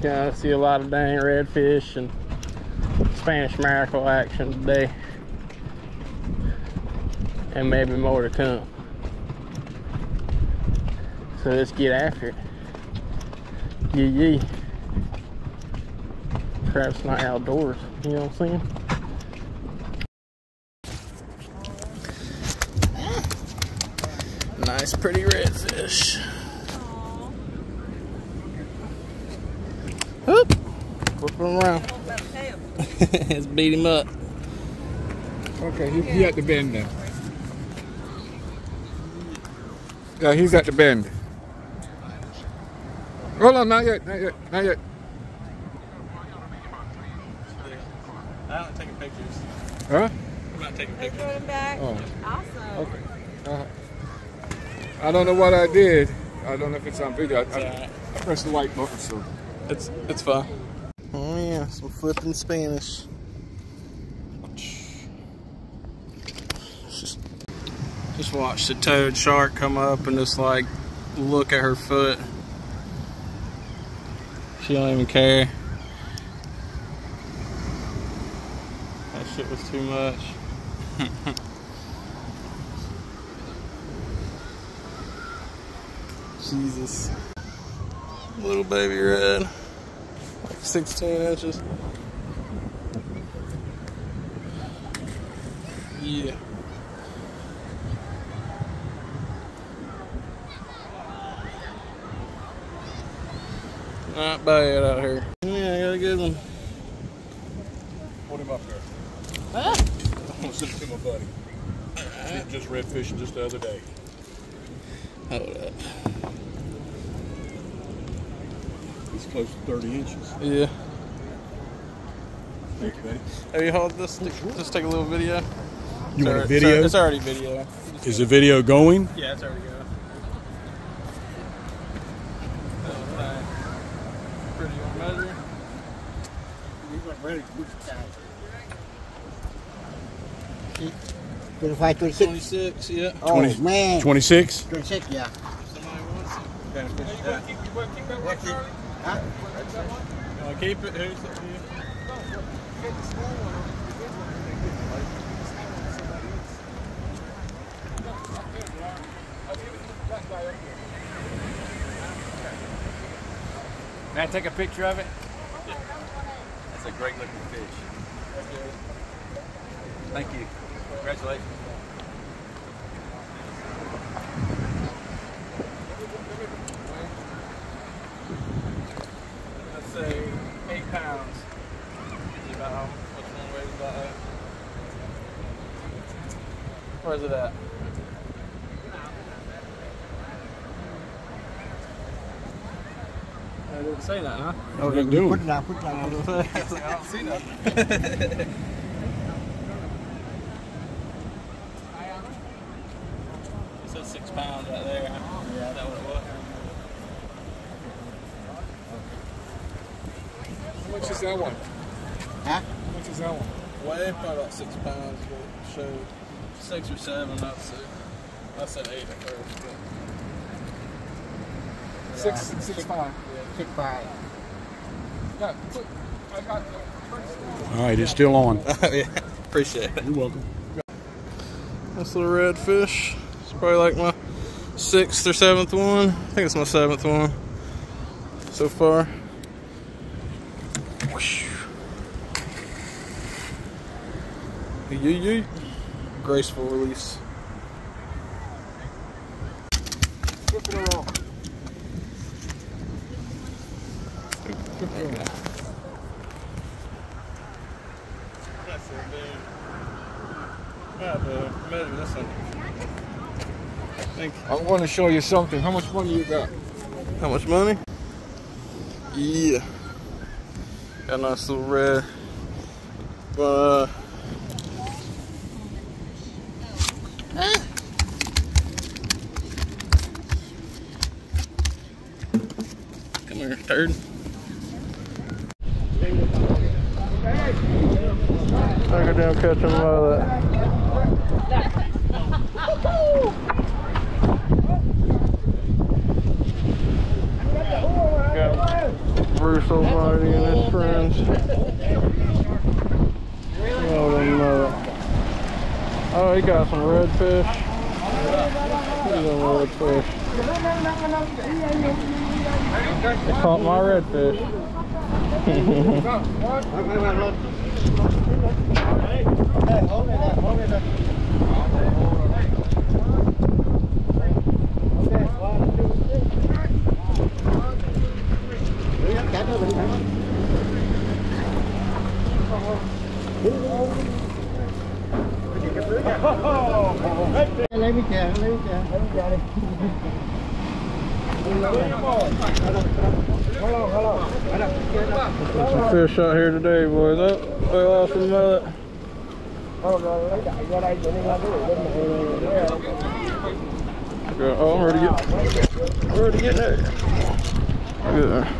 gonna see a lot of dang redfish and Spanish mackerel action today. And maybe more to come. So let's get after it. Yee yee. Perhaps not outdoors, you know what I'm saying? Nice pretty redfish. Whip him around. Let's beat him up. Okay, he, he at the bend then. Yeah, he's at the bend. Hold on, not yet, not yet, not yet. I'm not taking pictures. Huh? I'm not taking Let's throw back. Oh. Awesome. Okay. Uh, I don't know what I did. I don't know if it's on video. I, I, alright. I pressed the white button, so. It's it's fine. Some flipping Spanish. Just just watch the toad shark come up and just like look at her foot. She don't even care. That shit was too much. Jesus. Little baby red. Like 16 inches. Yeah. Not bad out here. Yeah, I got a good one. Put him up there. Ah. I'm gonna send it to my buddy. He Just red fishing just the other day. Hold up. He's close to 30 inches. Yeah. Thank you, buddy. Have you hold this? Just take a little video. You It's want a already- video? It's already video. Is the video going? Yeah, it's already going. Pretty on measure. Twenty-five, twenty-six. 26, yeah. Oh 20 man, 26? twenty-six. Yeah. Somebody wants it. Huh? To keep it? Who's it? You? May I take a picture of it? That's a great looking fish. Thank you. Congratulations. Let's say eight pounds. Usually about how much one weighs about that. Where's it at? I didn't say that, huh? Okay, do Put it down. Put it down. Put it down. I don't see nothing. It says six pounds right there. Yeah. Is that what it was? How much is that one? Huh? How much is that one? Weighed probably about six pounds, but it showed six or seven, not six. I said eight at first. But Six, six five. Six five. Yeah, I got All right, it's still on. Oh, yeah, appreciate it. You're welcome. This little red fish. It's probably like my sixth or seventh one. I think it's my seventh one so far. Whoosh. Yeet, yeet. Graceful release. flip it around. That's it, dude. Yeah, but maybe this one. I think. I want to show you something. How much money you got? How much money? Yeah. Got a nice little red. But, uh, Come. I go down catch him by that. Bruce Almighty and his friends. Oh, mullet. Oh, he got some redfish. He's on redfish. They caught my redfish. fish out here today, boys. Oh, they lost some mullet. Oh, I'm ready to get. I'm ready to get there. Look at.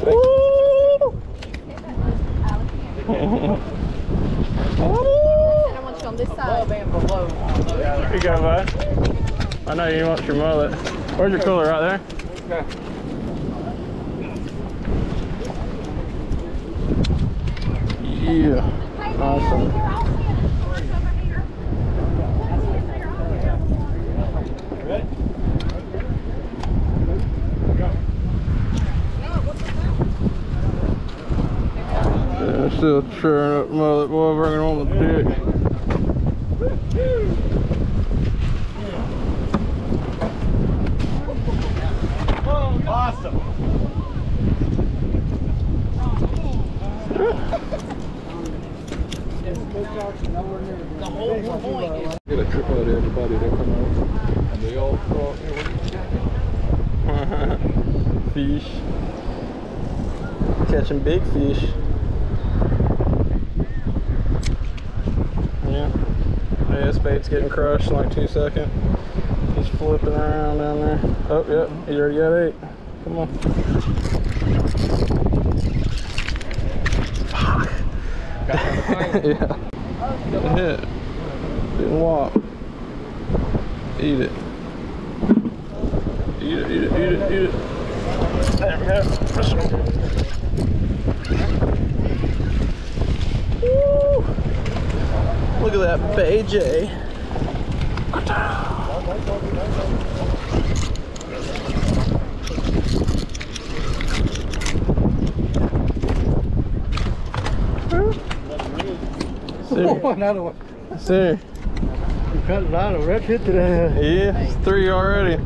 Woo! I want you on this side. Here you go, bud. I know you want your mullet. Where's your cooler? Right there? Yeah. Awesome. Yeah, still churning up mullet, boy, bringing on the dick. Get a trip out of everybody that come out. And they all throw, you fish. Catching big fish. Yeah. Yeah, bait's getting crushed in like two seconds. He's flipping around down there. Oh, yep, he already got eight. Come on. yeah. Good hit. Didn't walk. Eat it. Eat it, eat it, eat it, eat it. There we go. Woo! Look at that Bay J. See, another one see. you cut a lot of redfish today Yeah, it's three already.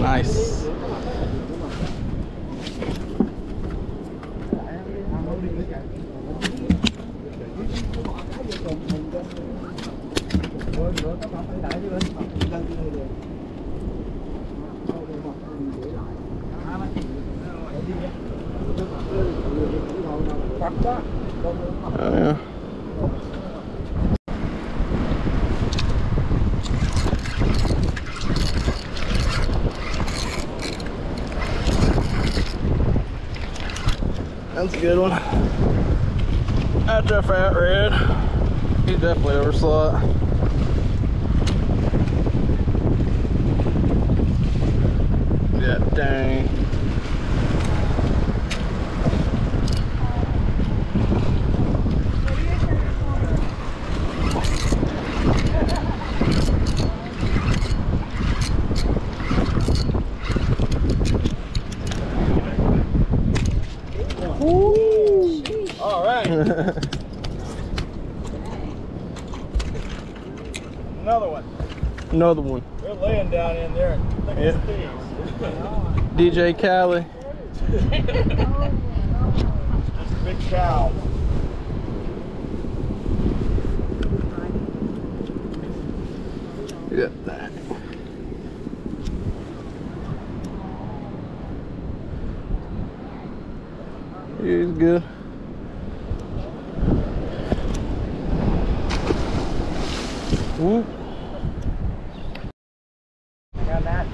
Nice. Oh yeah. That's a good one. That's a fat red. He's definitely overslot. Yeah, dang. All right. Another one. Another one. They're laying down in there. Look Yeah. at DJ Cali. these. Big cow. Yep, that. He's good. Whoop. That,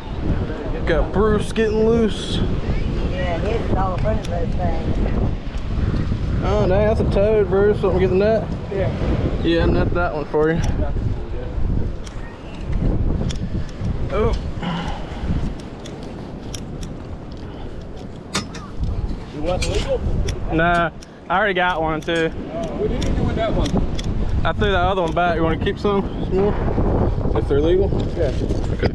Got Bruce getting loose. yeah, his is all up under those things. Oh, dang, that's a toad, Bruce. Want me to get the net? Yeah. Yeah, net that one for you. Oh. You want legal? Nah, I already got one too. What did you do with that one? I threw that other one back. You want to keep some? Some more? If they're legal? Yeah. Okay.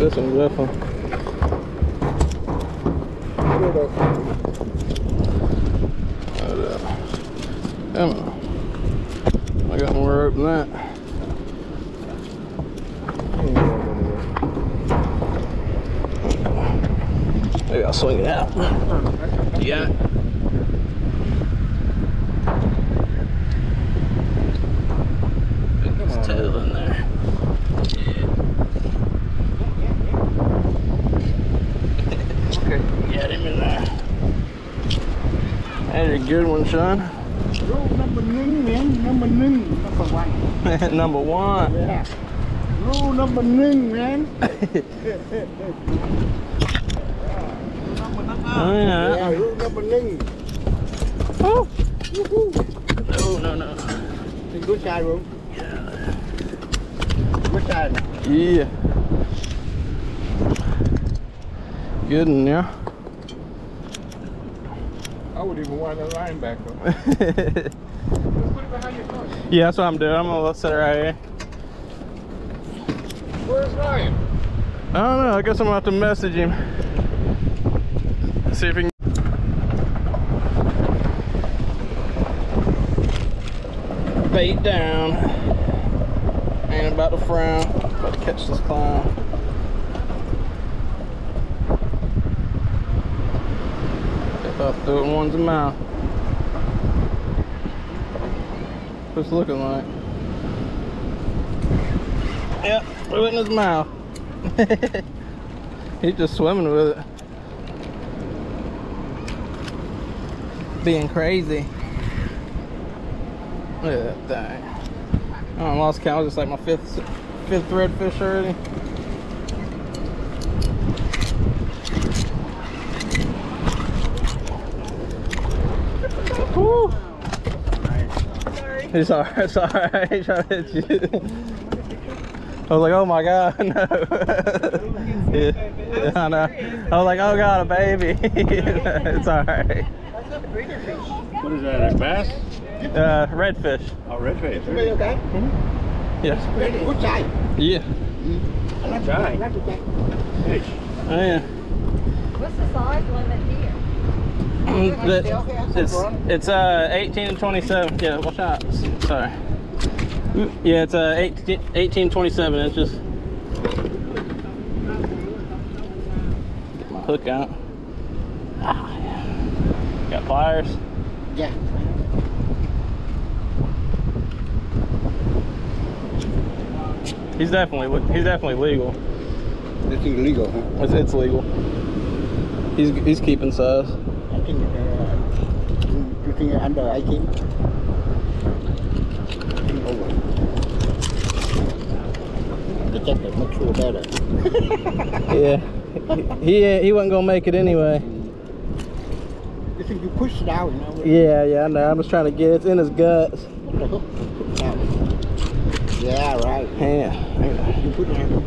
This one, that one. It up. I got more rope than that. Maybe I'll swing it out. Yeah. Big Come on, tail in there. Okay. Get him in there. A good one, son. Rule number nine, man. Number. Number one. Number oh, one. Yeah. Rule number nine, man. Oh, yeah. Yeah, rule number nine. Oh. Woohoo. No, no, no. Good side, bro. Good side. Yeah. Good one, yeah. I would even want a linebacker. Just put it behind your car. yeah, that's what I'm doing. I'm gonna set it right here. Where's Ryan? I don't know. I guess I'm gonna have to message him. See if he can. Bait down. Ain't about to frown. About to catch this clown. It in one's mouth. What's it looking like? Yep, threw it in his mouth. He's just swimming with it. Being crazy. Look at that thing. Oh, I lost count. just like my fifth fifth redfish already. It's alright, it's alright. I ain't trying to hit you. I was like, oh my god, no. yeah, I know. I was like, oh god, a baby. it's alright. What is that, a bass? Uh, redfish. Oh, redfish. Are you okay? Yeah. Good side. Yeah. I like Giant. I like that. Fish. Oh, yeah. What's the size limit here? That- it's it's uh 18 and 27. Yeah, watch out. Sorry. Yeah, it's uh 18, 18 27 inches. Get my hook out. Ah, yeah. Got pliers. Yeah. He's definitely he's definitely legal. Is illegal, huh? It's, it's legal. He's he's keeping size. Think, uh, you think under 18? I think over. The check it, make sure better. Yeah. He he wasn't gonna make it anyway. You think you push it out, you know? Yeah, yeah, I know. I'm just trying to get it. It's in his guts. The hook. Out. Yeah, right. Yeah. You put it out.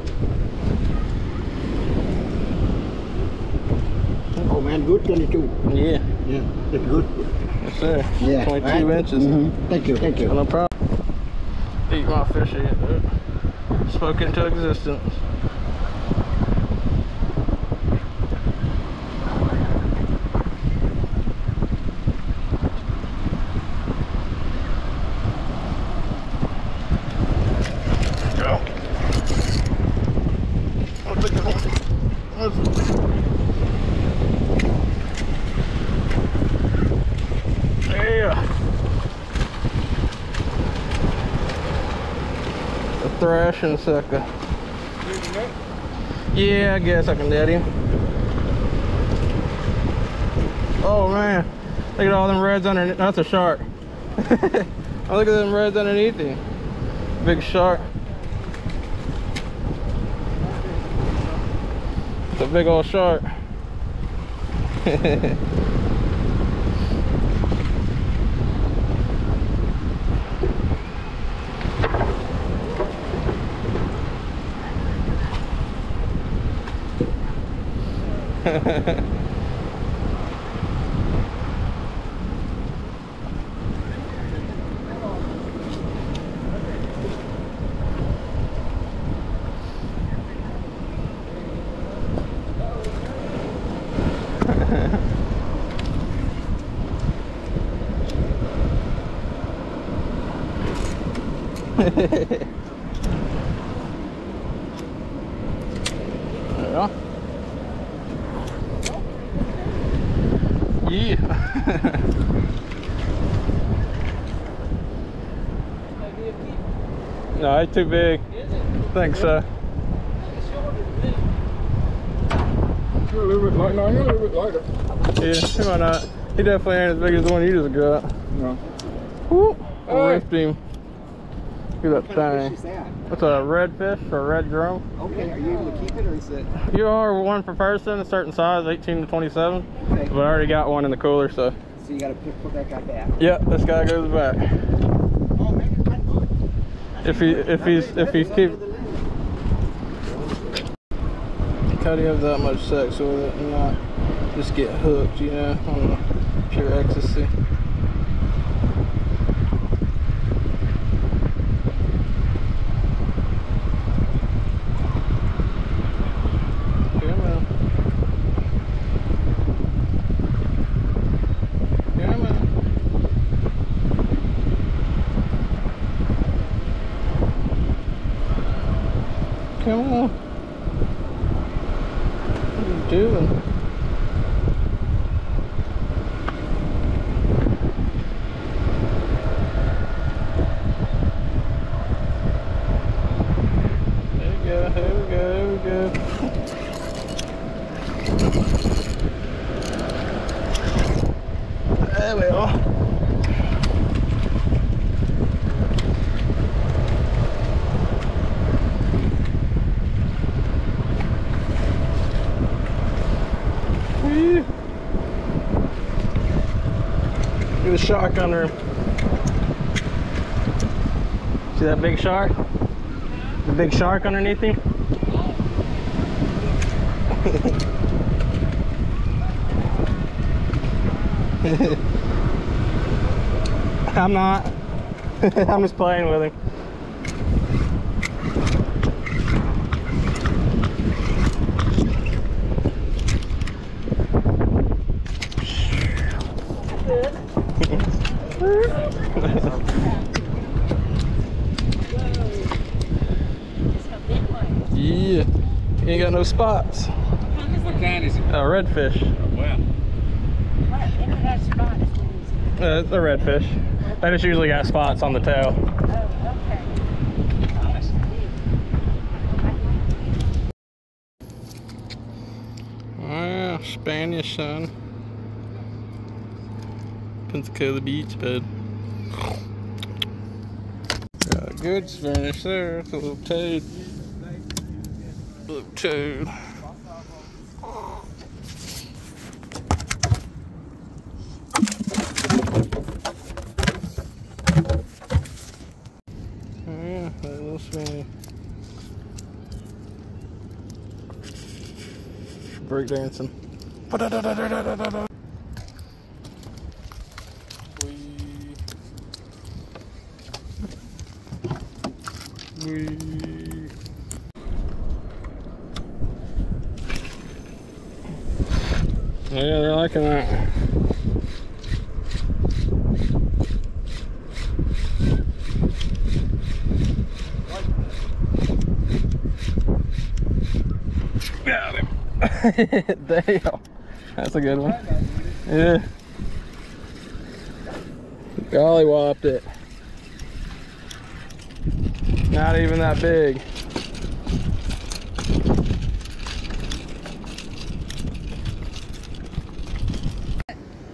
Oh man, good 22. Yeah. Yeah, that's good. Yes, sir. Yeah. 22 right. inches. Mhm. Thank you, thank you. No problem. Eat my fish again, dude. Spoke into existence. Go. I'll take it home. Yeah. Thrashing sucker. Yeah, I guess I can net him. Oh man, look at all them reds underneath. That's a shark. oh, look at them reds underneath him. big shark. It's a big old shark. Hehehehe no, it's too big. Thanks, sir. You're a little bit light. No, you're a little bit lighter. Yeah, why uh, not? He definitely ain't as big as the one you just got. No. Woo! Hey. Ripped him. Look at that Fish is thing. that? What's a red fish or a red drum? Okay, are you able to keep it or is it? You are one per person, a certain size, 18 to 27. Okay. But I already got one in the cooler, so. So you gotta pick, put that guy back. Yep, this guy goes back. Oh, man, I would. If he if he's if he keep how do you have that much sex with it and not just get hooked, you know, on pure ecstasy? Come on. Come on. Come on. What are you doing? There we go, there we go, there we go. There we are. Whee. Under him. See that big shark? The big shark underneath him? I'm not. I'm just playing with him. Yeah. He ain't got no spots. What kind is it? A redfish. Well. What? Any? Uh, it's a redfish. They just usually got spots on the tail. Oh, okay. Ah, Spanish son. Pensacola Beach, bud. Got a good Spanish there. It's a little toad. Toad. Yeah, that little. Breakdancing. Ba-da-da-da-da-da-da-da. Wee. Wee. Yeah, they're liking that. Got him. Damn. That's a good one. Yeah. Golly whopped it. Not even that big.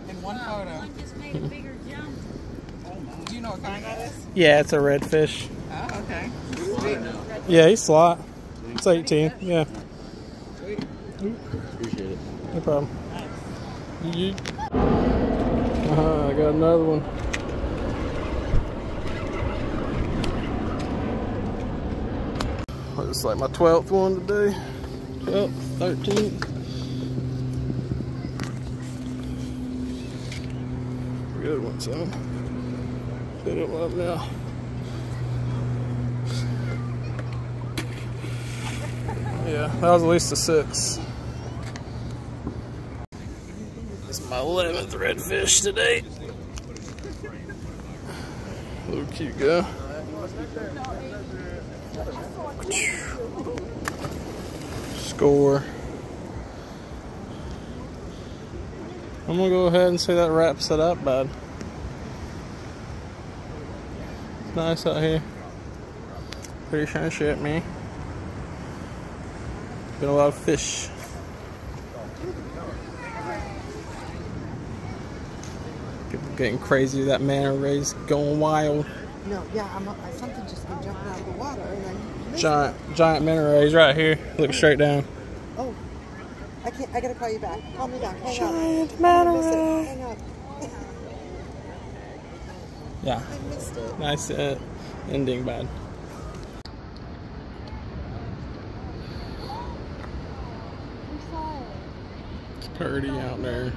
In one photo. just made a bigger jump. Do you know what kind that is? Yeah, it's a redfish. Oh, okay. Okay. Yeah, he's slot. It's 18. Yeah. Appreciate it. No problem. You. Uh-huh, I got another one. It's like my 12th one today. 12th, 13th. Good one, son. Put him up now. Yeah, that was at least a six. This is my 11th redfish today. Little cute guy. Score. I'm gonna go ahead and say that wraps it up, bud. It's nice out here. Pretty shiny shit, me. Been a lot of fish. Getting crazy. That manta ray's going wild. No, yeah, I'm, I, something just came jumping out of the water and I Giant, giant manta rays right here. Look straight down. Oh, I can't. I gotta call you back. Call me back. Hang Giant manta I missed it. ray. Hang up. Yeah, I missed it. nice uh, ending, bud. It's pretty out there.